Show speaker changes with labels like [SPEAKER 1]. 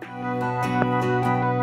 [SPEAKER 1] Bye.